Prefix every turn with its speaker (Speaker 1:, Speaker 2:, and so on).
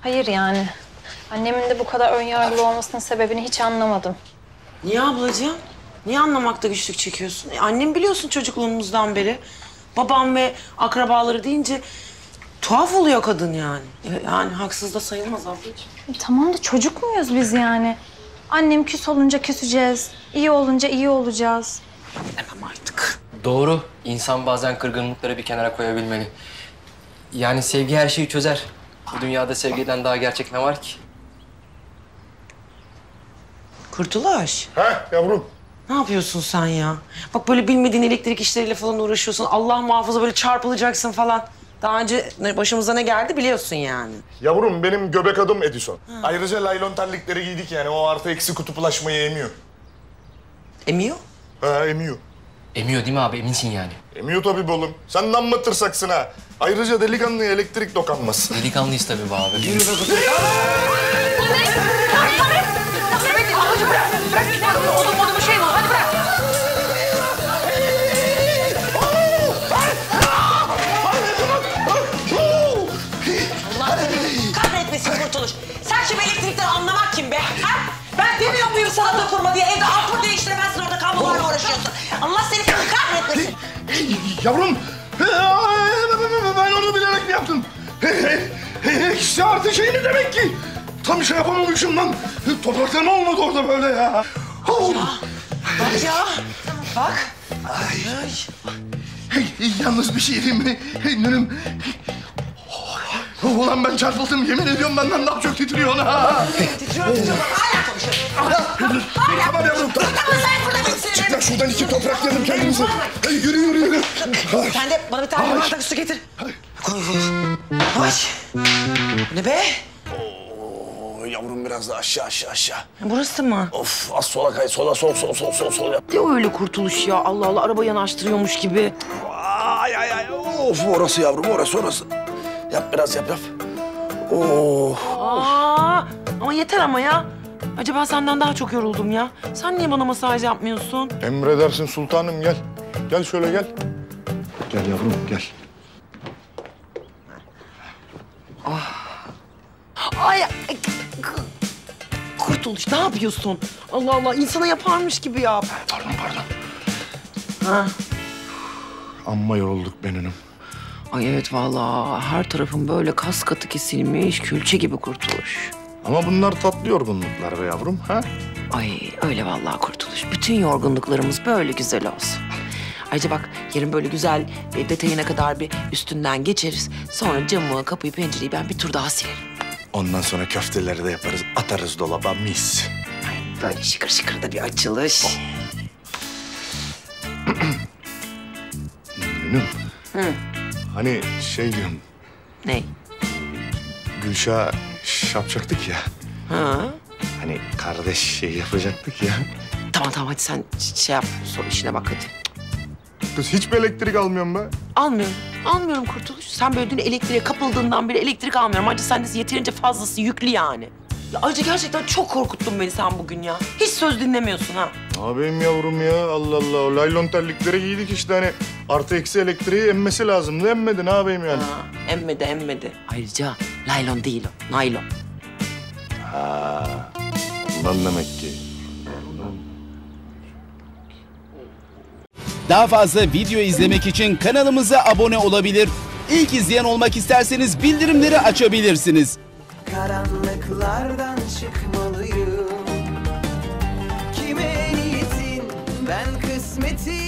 Speaker 1: Hayır yani. Annemin de bu kadar önyargılı olmasının sebebini hiç anlamadım.
Speaker 2: Niye ablacığım? Niye anlamakta güçlük çekiyorsun? E, annem biliyorsun çocukluğumuzdan beri. Babam ve akrabaları deyince tuhaf oluyor kadın yani. E, Yani haksız da sayılmaz ablacığım.
Speaker 1: E, Tamam da çocuk muyuz biz yani? Annem küs olunca küseceğiz. iyi olunca iyi olacağız.
Speaker 2: Demem artık.
Speaker 3: Doğru. İnsan bazen kırgınlıkları bir kenara koyabilmeli. Yani sevgi her şeyi çözer. Bu dünyada sevgiden daha gerçek ne var ki?
Speaker 2: Kurtuluş.
Speaker 4: Ha yavrum.
Speaker 2: Ne yapıyorsun sen ya? Bak böyle bilmediğin elektrik işleriyle falan uğraşıyorsun. Allah muhafaza böyle çarpılacaksın falan. Daha önce başımıza ne geldi biliyorsun yani.
Speaker 4: Yavrum benim göbek adım Edison. Ayrıca laylon terlikleri giydik yani o artı eksi kutuplaşmayı emiyor.
Speaker 2: Emiyor.
Speaker 4: Ha emiyor.
Speaker 3: Emiyor değil mi abi? Eminsin yani.
Speaker 4: Emiyor tabii oğlum. Sen nam mı tırsaksın ha? Ayrıca delikanlıya elektrik dokanmaz.
Speaker 3: Delikanlıyız tabii be abi.
Speaker 2: Kahretmesin Kurtuluş. Sen şimdi elektrikten anlamak kim be? Ha? Ben demiyor muyum sana dokunma diye? Evde ampul değiştiremezsin orada kablolarla uğraşıyorsun. Allah seni kahretmesin.
Speaker 4: Yavrum. Ben onu bilerek mi yaptım? Eksi artı şey mi demek ki? Tam şey yapamamışım lan. Toprakta ne olmadı orada böyle ya?
Speaker 2: Bak ya. Bak.
Speaker 4: Hey, yalnız bir şey diyeyim mi? Hey, Nünüm. Ulan ben çarpıldım. Yemin ediyorum benden daha çok titriyor ha.
Speaker 2: Titriyorum titriyorum.
Speaker 4: Lan şuradan iki topraklayalım kendimizi. Hey, yürü yürü yürü. Ay.
Speaker 2: Sen de bana bir tane bardak su getir. Koy koy. Ay. Ne be?
Speaker 4: Oo, Yavrum biraz daha aşağı aşağı aşağı.
Speaker 2: Burası mı?
Speaker 4: Of az sola kay sola sol sol sol sol sol yap.
Speaker 2: Ne öyle kurtuluş ya? Allah Allah araba yanaştırıyormuş gibi.
Speaker 4: Ay ay ay of orası yavrum orası orası. Yap biraz yap yap. Oh.
Speaker 2: Aa, ama yeter ama ya. Acaba senden daha çok yoruldum ya. Sen niye bana masaj yapmıyorsun?
Speaker 4: Emredersin sultanım gel. Gel şöyle gel. Gel yavrum gel.
Speaker 2: Ay, ay, kurtuluş ne yapıyorsun? Allah Allah insana yaparmış gibi yap.
Speaker 4: Pardon pardon.
Speaker 2: Ha.
Speaker 4: Amma yorulduk Benünüm.
Speaker 2: Ay evet vallahi her tarafım böyle kas katı kesilmiş külçe gibi kurtuluş.
Speaker 4: Ama bunlar tatlı yorgunluklar be yavrum ha?
Speaker 2: Ay öyle vallahi kurtuluş. Bütün yorgunluklarımız böyle güzel olsun. Ayrıca bak yarın böyle güzel e, detayına kadar bir üstünden geçeriz. Sonra camı, kapıyı, pencereyi ben bir tur daha silerim.
Speaker 4: Ondan sonra köfteleri de yaparız atarız dolaba mis.
Speaker 2: Ay böyle şıkır şıkır da bir açılış.
Speaker 4: Benünüm. Hani şey diyorum
Speaker 2: Ne?
Speaker 4: Gülşah şş yapacaktık ya.
Speaker 2: Ha?
Speaker 4: Hani kardeş şey yapacaktık ya.
Speaker 2: Tamam tamam hadi sen şey yap. Sonra işine bak hadi.
Speaker 4: Kız hiç mi elektrik almıyorum be?
Speaker 2: Almıyorum. Almıyorum Kurtuluş. Sen böyle dün elektriğe kapıldığından beri elektrik almıyorum. Ayrıca sende yeterince fazlası yüklü yani. Ya ayrıca gerçekten çok korkuttun beni sen bugün ya. Hiç söz dinlemiyorsun ha.
Speaker 4: Abim yavrum ya Allah Allah. O laylon terlikleri giydik işte hani Artı eksi elektriği emmesi lazımdı. Emmedi ne yapayım yani?
Speaker 2: Ha, emmedi emmedi. Ayrıca laylon değil o, naylon.
Speaker 4: Ha, ondan demek ki.
Speaker 5: Daha fazla video izlemek için kanalımıza abone olabilir. İlk izleyen olmak isterseniz bildirimleri açabilirsiniz.
Speaker 6: Karanlıklardan çıkmalıyım. Kime niyetin ben kısmetim.